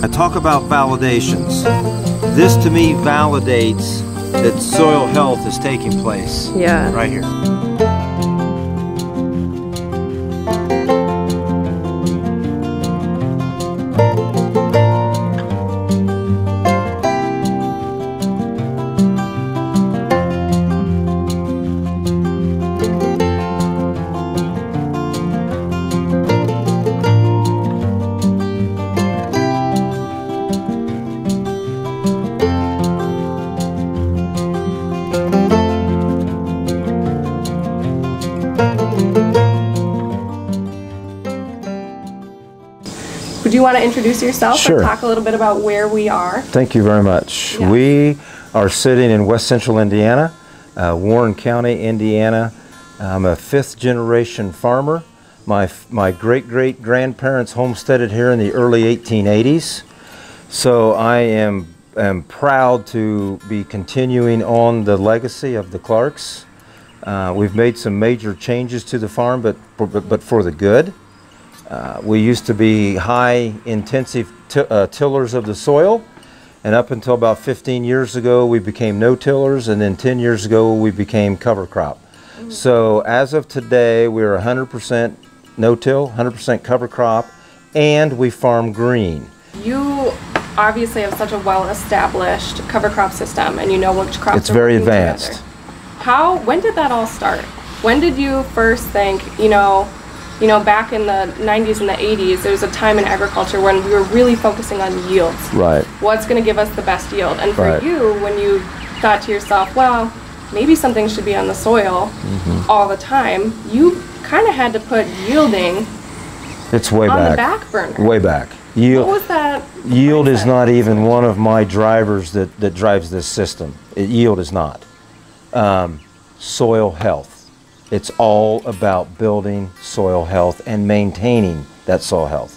I talk about validations. This to me validates that soil health is taking place. Yeah. Right here. You want to introduce yourself Sure. and talk a little bit about where we are? Thank you very much. Yeah. We are sitting in west central Indiana, uh, Warren County, Indiana. I'm a fifth generation farmer. My, my great great grandparents homesteaded here in the early 1880s. So I am, am proud to be continuing on the legacy of the Clarks. Uh, we've made some major changes to the farm, but, but, but for the good. Uh, we used to be high intensive uh, tillers of the soil, and up until about 15 years ago, we became no tillers, and then 10 years ago, we became cover crop. So as of today, we're 100% no till, 100% cover crop, and we farm green. You obviously have such a well-established cover crop system, and you know which crops. It's are very advanced. together. How? When did that all start? When did you first think? You know, you know, back in the 90s and the 80s, there was a time in agriculture when we were really focusing on yields. Right. What's going to give us the best yield? And for Right. you, when you thought to yourself, well, maybe something should be on the soil Mm-hmm. all the time, you kind of had to put yielding It's way on back. the back burner. Way back. What Yield, was that? yield is not even one of my drivers that, that drives this system. It, yield is not. Um, soil health. It's all about building soil health and maintaining that soil health.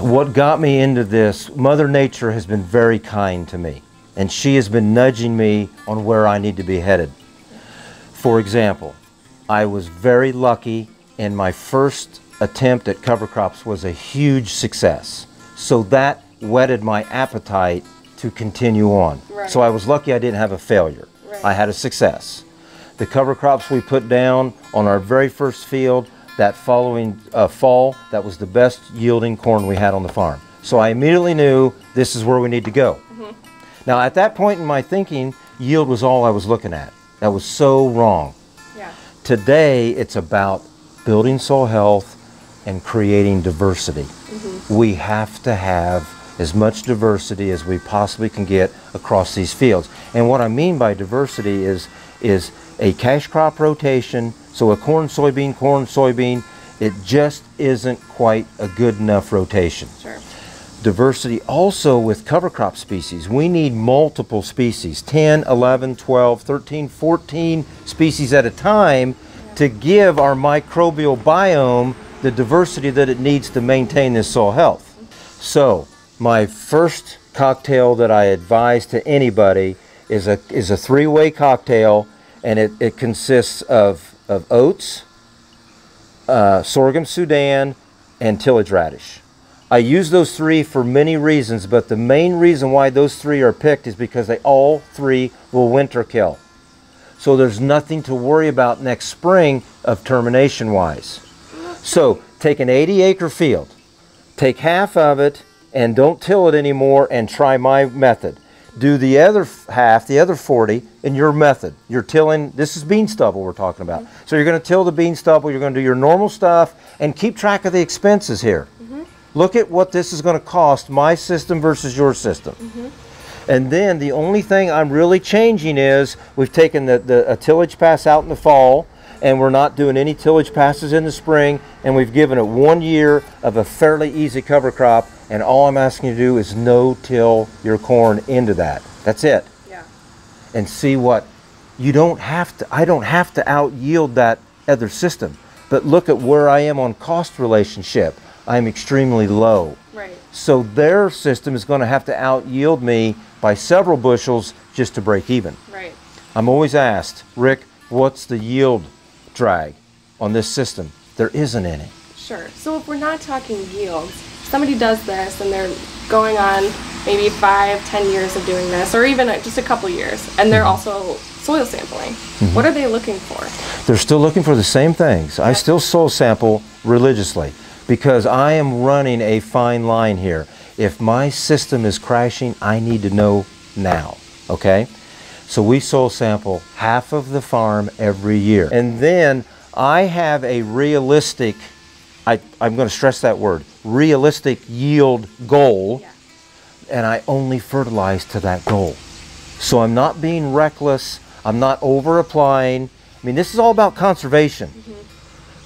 What got me into this, Mother Nature has been very kind to me, and she has been nudging me on where I need to be headed. For example, I was very lucky and my first attempt at cover crops was a huge success. So that whetted my appetite to continue on. Right. So I was lucky I didn't have a failure. Right. I had a success. The cover crops we put down on our very first field that following uh, fall, that was the best yielding corn we had on the farm. So I immediately knew this is where we need to go. Now, at that point in my thinking, yield was all I was looking at. That was so wrong. Yeah. Today, it's about building soil health and creating diversity. We have to have as much diversity as we possibly can get across these fields. And what I mean by diversity is, is a cash crop rotation, so a corn, soybean, corn, soybean, it just isn't quite a good enough rotation Sure. diversity also with cover crop species. We need multiple species 10, 11, 12, 13, 14 species at a time to give our microbial biome the diversity that it needs to maintain this soil health. So, my first cocktail that I advise to anybody is a, is a three way cocktail, and it, it consists of, of oats, uh, sorghum Sudan, and tillage radish. I use those three for many reasons, but the main reason why those three are picked is because they all three will winter kill. So there's nothing to worry about next spring of termination wise. So take an 80 acre field, take half of it and don't till it anymore and try my method. Do the other half, the other 40, in your method. You're tilling, this is bean stubble we're talking about. Mm-hmm. So you're going to till the bean stubble, you're going to do your normal stuff and keep track of the expenses here. Mm-hmm. Look at what this is going to cost my system versus your system. Mm-hmm. And then the only thing I'm really changing is we've taken the, the a tillage pass out in the fall and we're not doing any tillage passes in the spring and we've given it one year of a fairly easy cover crop and all I'm asking you to do is no till your corn into that. That's it. Yeah. And see what you don't have to I don't have to out yield that other system. But look at where I am on cost relationship. I'm extremely low. Right. So their system is going to have to out yield me by several bushels just to break even. Right. I'm always asked, Rick, what's the yield drag on this system? There isn't any. Sure. So if we're not talking yields, somebody does this and they're going on maybe five, ten years of doing this, or even just a couple years, and they're Mm-hmm. also soil sampling. What are they looking for? They're still looking for the same things. I still soil sample religiously because I am running a fine line here. If my system is crashing, I need to know now. Okay? So we soil sample half of the farm every year. And then I have a realistic, I, I'm going to stress that word, realistic yield goal and I only fertilize to that goal. So I'm not being reckless. I'm not over applying. I mean, this is all about conservation. Mm-hmm.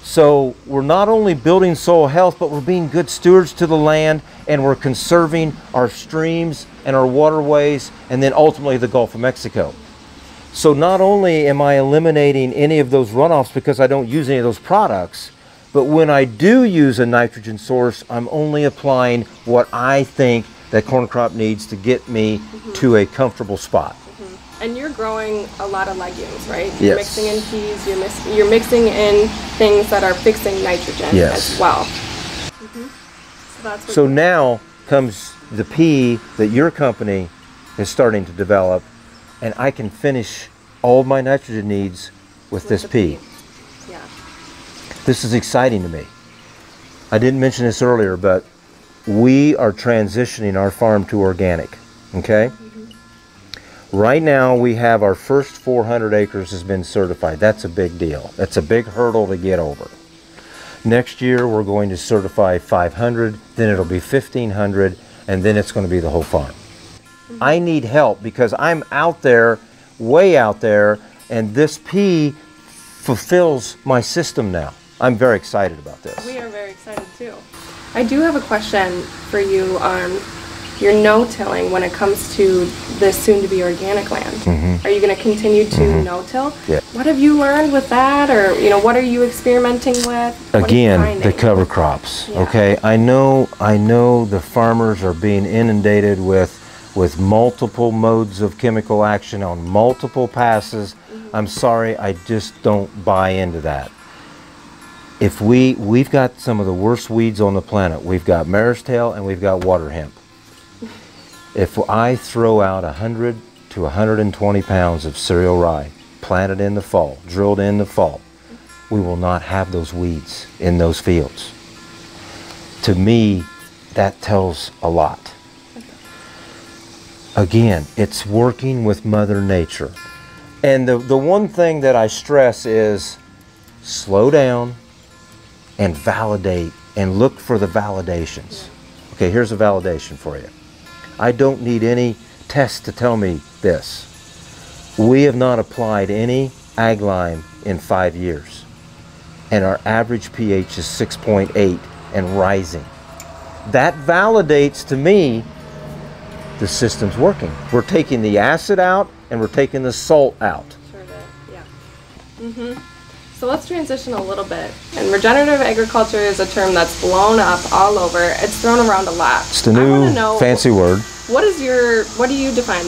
So we're not only building soil health, but we're being good stewards to the land and we're conserving our streams and our waterways and then ultimately the Gulf of Mexico. So not only am I eliminating any of those runoffs because I don't use any of those products, but when I do use a nitrogen source, I'm only applying what I think that corn crop needs to get me to a comfortable spot. And you're growing a lot of legumes, right? You're Yes. mixing in peas. You're, mis- you're mixing in things that are fixing nitrogen Yes. as well. Mhm. So So now comes the pea that your company is starting to develop, and I can finish all my nitrogen needs with, this the pea. This is exciting to me. I didn't mention this earlier, but we are transitioning our farm to organic. Okay? Mm-hmm. Right now, we have our first 400 acres has been certified. That's a big deal. That's a big hurdle to get over. Next year, we're going to certify 500, then it'll be 1500, and then it's going to be the whole farm. Mm-hmm. I need help because I'm out there, way out there, and this pea fulfills my system now. I'm very excited about this. We are very excited too. I do have a question for you on your no-tilling when it comes to the soon-to-be organic land. Are you going to continue to no-till? Mm-hmm. Yeah. What have you learned with that, or you know, what are you experimenting with? What are you Again, the cover crops. Yeah. Okay, I know, I know the farmers are being inundated with with multiple modes of chemical action on multiple passes. I'm sorry, I just don't buy into that. If we we've got some of the worst weeds on the planet. We've got mare's tail and we've got water hemp. If I throw out 100 to 120 pounds of cereal rye planted in the fall, drilled in the fall, we will not have those weeds in those fields. To me, that tells a lot. Again, it's working with Mother Nature. And the, the one thing that I stress is slow down and validate and look for the validations. Okay, here's a validation for you. I don't need any test to tell me this. We have not applied any ag lime in five years, and our average pH is 6.8 and rising. That validates to me the system's working. We're taking the acid out and we're taking the salt out. Sure did, yeah. hmm So let's transition a little bit. And regenerative agriculture is a term that's blown up all over. It's thrown around a lot. It's the new know, fancy word. What is your? What do you define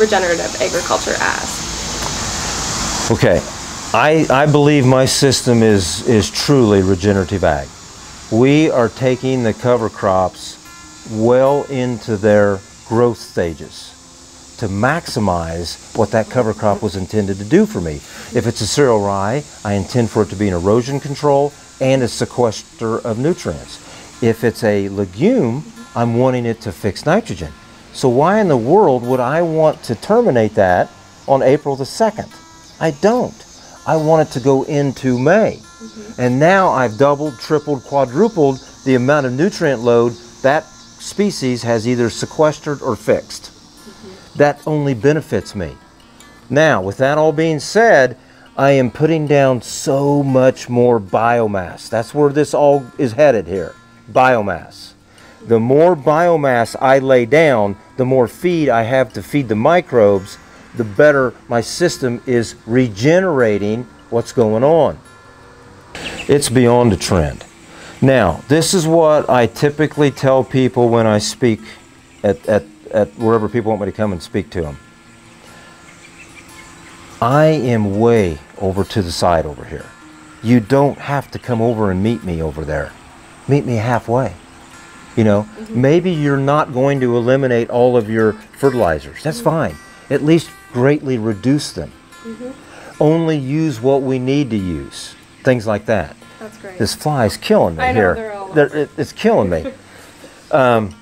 regenerative agriculture as? Okay, I, I believe my system is, is truly regenerative ag. We are taking the cover crops well into their growth stages to maximize what that cover crop was intended to do for me. If it's a cereal rye, I intend for it to be an erosion control and a sequester of nutrients. If it's a legume, I'm wanting it to fix nitrogen. So why in the world would I want to terminate that on April the 2nd? I don't. I want it to go into May. Mm-hmm. And now I've doubled, tripled, quadrupled the amount of nutrient load that species has either sequestered or fixed. That only benefits me. Now, with that all being said, I am putting down so much more biomass. That's where this all is headed here biomass. The more biomass I lay down, the more feed I have to feed the microbes, the better my system is regenerating what's going on. It's beyond a trend. Now, this is what I typically tell people when I speak at, at, at wherever people want me to come and speak to them. I am way over to the side over here. You don't have to come over and meet me over there. meet me halfway. You know, mm-hmm. maybe you're not going to eliminate all of your fertilizers. That's mm-hmm. fine. At least greatly reduce them. Mm-hmm. Only use what we need to use. Things like that. That's great. This fly is killing me I know, here. they're all They're- over. it- it's killing me. um,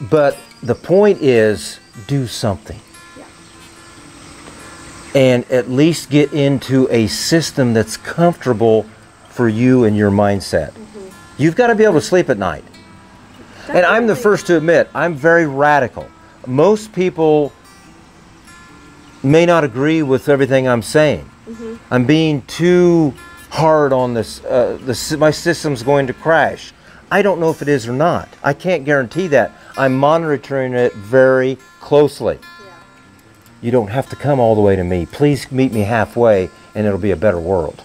but the point is, do something. Yeah. And at least get into a system that's comfortable for you and your mindset. Mm-hmm. You've got to be able to sleep at night. And I'm the first to admit, I'm very radical. Most people may not agree with everything I'm saying. I'm being too hard on this. Uh, the, my system's going to crash. I don't know if it is or not. I can't guarantee that. I'm monitoring it very closely. Yeah. You don't have to come all the way to me. Please meet me halfway, and it'll be a better world.